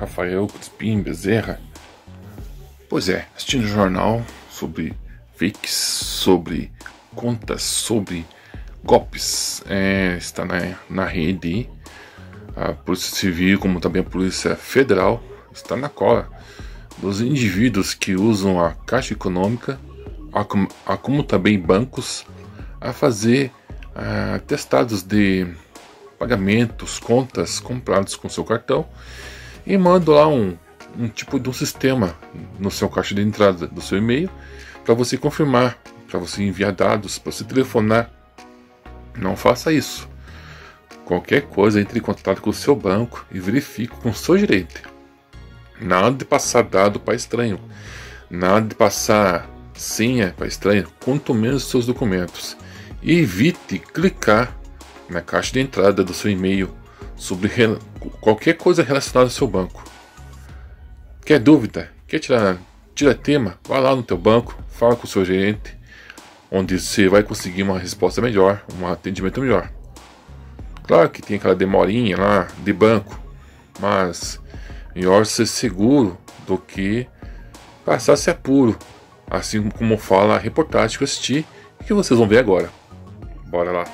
Rafael Crispim Bezerra. Pois é, assistindo jornal sobre fakes, sobre contas, sobre golpes, é, está na, na rede. A Polícia Civil, como também a Polícia Federal, está na cola dos indivíduos que usam a Caixa Econômica, a, como também bancos, a fazer atestados de pagamentos, contas comprados com seu cartão e manda lá um, um tipo de um sistema no seu caixa de entrada do seu e-mail para você confirmar, para você enviar dados, para você telefonar. Não faça isso. Qualquer coisa, entre em contato com o seu banco e verifique com seu direito. Nada de passar dado para estranho. Nada de passar senha para estranho, quanto menos seus documentos. E evite clicar na caixa de entrada do seu e-mail sobre qualquer coisa relacionada ao seu banco. Quer dúvida? Quer tirar, tirar tema? Vá lá no teu banco, fala com o seu gerente, onde você vai conseguir uma resposta melhor, um atendimento melhor. Claro que tem aquela demorinha lá de banco, mas melhor ser seguro do que passar se apuro, assim como fala a reportagem que eu assisti que vocês vão ver agora. Bora lá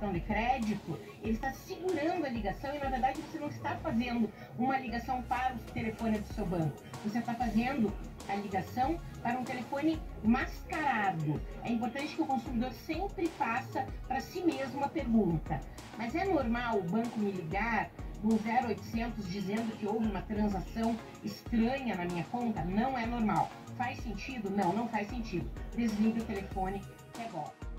cartão de crédito, ele está segurando a ligação e na verdade você não está fazendo uma ligação para o telefone do seu banco. Você está fazendo a ligação para um telefone mascarado. É importante que o consumidor sempre faça para si mesmo a pergunta. Mas é normal o banco me ligar no 0800 dizendo que houve uma transação estranha na minha conta? Não é normal. Faz sentido? Não, não faz sentido. Desligue o telefone que é golpe.